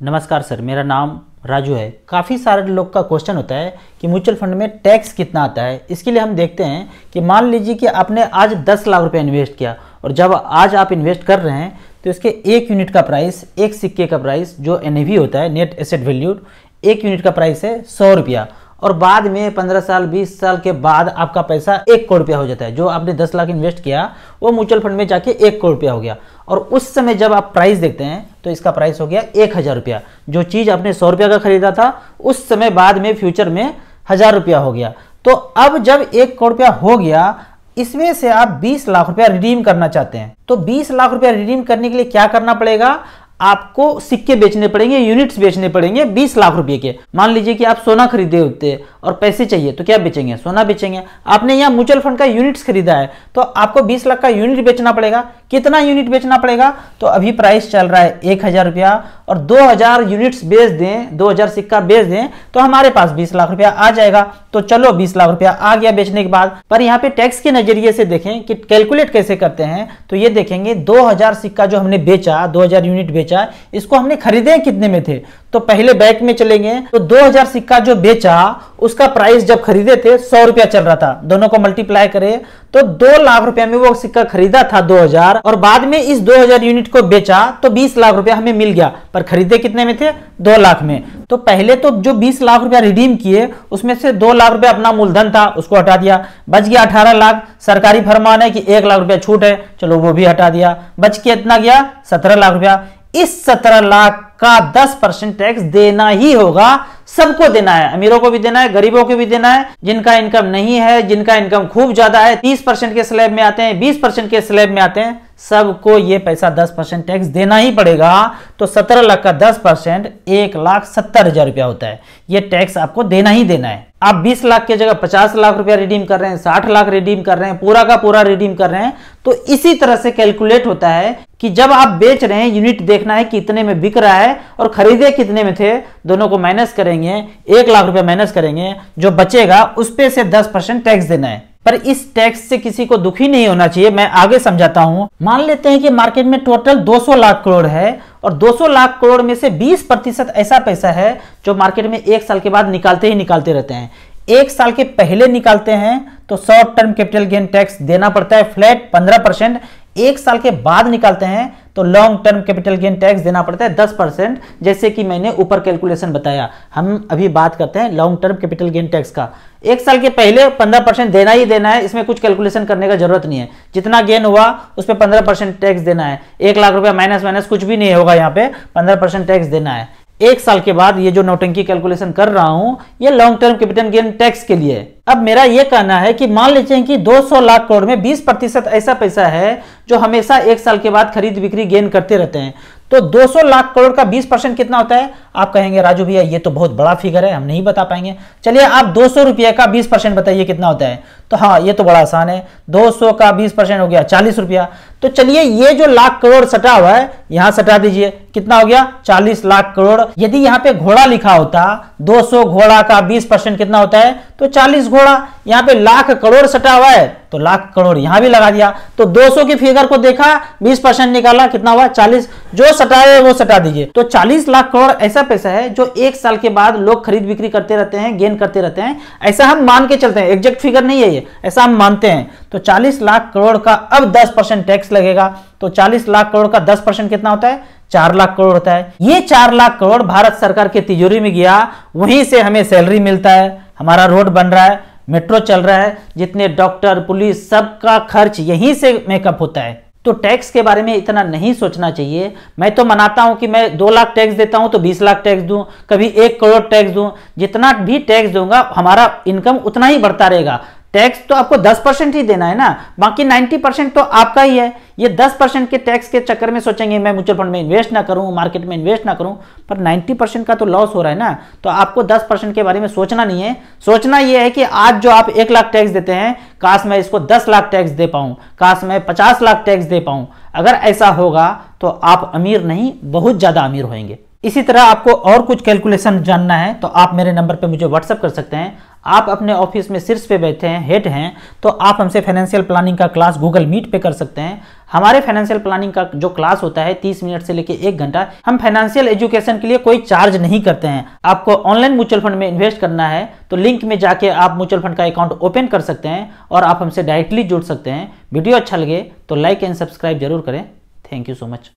नमस्कार सर, मेरा नाम राजू है। काफ़ी सारे लोग का क्वेश्चन होता है कि म्यूचुअल फंड में टैक्स कितना आता है। इसके लिए हम देखते हैं कि मान लीजिए कि आपने आज 10 लाख रुपए इन्वेस्ट किया और जब आज आप इन्वेस्ट कर रहे हैं तो इसके एक यूनिट का प्राइस एक सिक्के का प्राइस जो एन होता है नेट एसेट वैल्यू एक यूनिट का प्राइस है सौ रुपया। और बाद में पंद्रह साल, बीस साल के बाद आपका पैसा एक करोड़ रुपया हो जाता है। जो आपने दस लाख इन्वेस्ट किया, वो म्यूचुअल फंड में जाके एक करोड़ रुपया हो गया। और उस समय जब आप प्राइस देखते हैं तो इसका प्राइस हो गया एक हज़ार रुपया। जो चीज़ आपने सौ रुपया का खरीदा था, उस समय बाद में फ्यूचर में हज़ार रुपया हो गया। तो अब जब एक करोड़ रुपया हो गया, इसमें से आप 20 लाख रुपया रिडीम करना चाहते हैं। तो 20 लाख रुपया रिडीम करने के लिए क्या करना पड़ेगा? आपको सिक्के बेचने पड़ेंगे यूनिट्स बेचने पड़ेंगे 20 लाख रुपए के। मान लीजिए कि आप सोना खरीदे होते और पैसे चाहिए तो क्या बेचेंगे? सोना बेचेंगे। आपने यहाँ म्यूचुअल फंड का यूनिट्स खरीदा है तो आपको 20 लाख का यूनिट बेचना पड़ेगा। कितना यूनिट बेचना पड़ेगा? तो अभी प्राइस चल रहा है एक हज़ार रुपया, और दो हज़ार यूनिट्स बेच दें, दो हज़ार सिक्का बेच दें तो हमारे पास बीस लाख रुपया आ जाएगा। तो चलो बीस लाख रुपया आ गया बेचने के बाद। पर यहाँ पे टैक्स के नज़रिए से देखें कि कैलकुलेट कैसे करते हैं तो ये देखेंगे दो हज़ार सिक्का जो हमने बेचा, दो हज़ार यूनिट बेचा इसको हमने खरीदे कितने में थे? तो पहले बैक में चलेंगे। तो 2000 सिक्का जो बेचा, उसका प्राइस जब खरीदे थे, सौ रुपया चल रहा था। दोनों को मल्टीप्लाई करे तो दो लाख रुपया में वो सिक्का खरीदा था 2000 और बाद में इस 2000 यूनिट को बेचा तो 20 लाख रुपया हमें मिल गया। पर खरीदे कितने में थे? दो लाख में। तो पहले तो जो 20 लाख रुपया रिडीम किए, उसमें से दो लाख रुपया अपना मूलधन था, उसको हटा दिया। बच गया अठारह लाख। सरकारी फरमान है कि एक लाख रुपया छूट है। चलो वो भी हटा दिया। बच के इतना गया, सत्रह लाख रुपया। इस सत्रह लाख का 10 परसेंट टैक्स देना ही होगा, सबको देना है। अमीरों को भी देना है, गरीबों को भी देना है, जिनका इनकम नहीं है, जिनका इनकम खूब ज़्यादा है 30 परसेंट के स्लैब में आते हैं 20 परसेंट के स्लैब में आते हैं सबको ये पैसा 10 परसेंट टैक्स देना ही पड़ेगा। तो 17 लाख का 10 परसेंट एक लाख सत्तर हज़ार रुपया होता है। ये टैक्स आपको देना ही देना है। आप 20 लाख की जगह 50 लाख रुपया रिडीम कर रहे हैं 60 लाख रिडीम कर रहे हैं, पूरा का पूरा रिडीम कर रहे हैं तो इसी तरह से कैलकुलेट होता है कि जब आप बेच रहे हैं यूनिट देखना है कितने में बिक रहा है और खरीदे कितने में थे, दोनों को माइनस करेंगे, एक लाख रुपया माइनस करेंगे, जो बचेगा उस पर से दस परसेंट टैक्स देना है। पर इस टैक्स से किसी को दुखी नहीं होना चाहिए। मैं आगे समझाता हूँ। मान लेते हैं कि मार्केट में टोटल 200 लाख करोड़ है और 200 लाख करोड़ में से 20 प्रतिशत ऐसा पैसा है जो मार्केट में एक साल के बाद निकालते ही निकालते रहते हैं। एक साल के पहले निकालते हैं तो short term capital gain tax देना पड़ता है फ्लैट 15 परसेंट। एक साल के बाद निकालते हैं तो long term capital gain tax देना पड़ता है दस परसेंट। जैसे कि मैंने ऊपर कैलकुलेशन बताया, हम अभी बात करते हैं long term capital gain tax का। एक साल के पहले पंद्रह परसेंट देना ही देना है, इसमें कुछ कैलकुलेशन करने का ज़रूरत नहीं है। जितना गेन हुआ, उस पर पंद्रह परसेंट टैक्स देना है। एक लाख रुपया माइनस माइनस कुछ भी नहीं होगा यहाँ पे, पंद्रह परसेंट टैक्स देना है। एक साल के बाद ये जो नोटंकी कैलकुलेशन कर रहा हूँ, ये long term capital gain tax के लिए अब मेरा ये कहना है कि मान लीजिए कि 200 लाख करोड़ में 20 प्रतिशत ऐसा पैसा है जो हमेशा एक साल के बाद खरीद बिक्री गेन करते रहते हैं। तो 200 लाख करोड़ का 20 परसेंट कितना होता है? आप कहेंगे, राजू भैया, ये तो बहुत बड़ा फिगर है, हम नहीं बता पाएँगे। चलिए, आप दो सौ का 20 परसेंट बताइए कितना होता है। तो हाँ ये तो बड़ा आसान है। 200 का 20 परसेंट हो गया, चालीस रुपया। तो चलिए ये जो लाख करोड़ सटा हुआ है, यहाँ सटा दीजिए। कितना हो गया? 40 लाख करोड़। यदि यहाँ पे घोड़ा लिखा होता 200 घोड़ा का 20 परसेंट कितना होता है? तो 40 घोड़ा। यहाँ पे लाख करोड़ सटा हुआ है तो लाख करोड़ यहाँ भी लगा दिया। तो 200 की फिगर को देखा 20 परसेंट निकाला, कितना हुआ? 40 जो सटाए वो सटा दीजिए। तो 40 लाख करोड़ ऐसा पैसा है, जो एक साल के बाद लोग खरीद बिक्री करते रहते हैं, गेन करते रहते हैं। ऐसा हम मान के चलते हैं, एग्जैक्ट फिगर नहीं है ये। ऐसा हम मानते हैं। तो 40 लाख करोड़ का अब 10 परसेंट लगेगा तो 40 लाख करोड़ का 10 परसेंट कितना होता है? चार लाख करोड़ होता है। ये चार लाख करोड़ भारत सरकार के तिजोरी में गया, वहीं से हमें सैलरी मिलता है। हमारा रोड बन रहा है, मेट्रो चल रहा है, जितने डॉक्टर, पुलिस, सबका खर्च यहीं से मेकअप होता है। तो टैक्स के बारे में इतना नहीं सोचना चाहिए। मैं तो मनाता हूँ कि मैं दो लाख टैक्स देता हूँ तो बीस लाख टैक्स दूँ, कभी एक करोड़ टैक्स दूँ। जितना भी टैक्स दूँगा, हमारा इनकम उतना ही बढ़ता रहेगा। टैक्स तो आपको 10 परसेंट ही देना है ना। बाकी 90 परसेंट तो आपका ही है। ये 10 परसेंट के टैक्स के चक्कर में सोचेंगे, मैं म्यूचुअल फंड में इन्वेस्ट ना करूँ, मार्केट में इन्वेस्ट ना करूँ, पर 90 परसेंट का तो लॉस हो रहा है ना। तो आपको 10 परसेंट के बारे में सोचना नहीं है। सोचना ये है कि आज जो आप एक लाख टैक्स देते हैं, काश मैं इसको दस लाख टैक्स दे पाऊँ, काश मैं पचास लाख टैक्स दे पाऊँ। अगर ऐसा होगा तो आप अमीर नहीं, बहुत ज़्यादा अमीर होंगे इसी तरह आपको और कुछ कैलकुलेशन जानना है तो आप मेरे नंबर पे मुझे व्हाट्सअप कर सकते हैं। आप अपने ऑफ़िस में शीर्ष पे बैठे हैं, हेड हैं तो आप हमसे फाइनेंशियल प्लानिंग का क्लास गूगल मीट पे कर सकते हैं। हमारे फाइनेंशियल प्लानिंग का जो क्लास होता है 30 मिनट से लेकर एक घंटा, हम फाइनेंशियल एजुकेशन के लिए कोई चार्ज नहीं करते हैं। आपको ऑनलाइन म्यूचुअल फंड में इन्वेस्ट करना है तो लिंक में जाके आप म्यूचुअल फंड का अकाउंट ओपन कर सकते हैं और आप हमसे डायरेक्टली जुड़ सकते हैं। वीडियो अच्छा लगे तो लाइक एंड सब्सक्राइब ज़रूर करें। Thank you so much